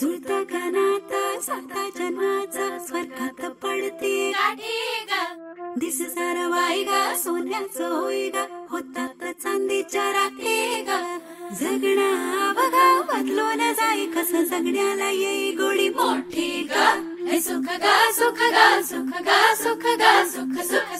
जुळत कनात साता जन्माचा स्वर्गात पडते. दिस सरवाई सोन्याचं होई ग होतात चांदीच्या रातेगा ग. जगणं बघा न जाई कसं जगण्याला येई गोडी मोठी गा. सुख गा सुख गा सुख गा सुख गा सुख सुख